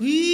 In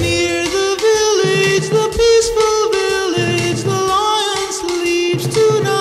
Near the village, the peaceful village, the lion sleeps tonight.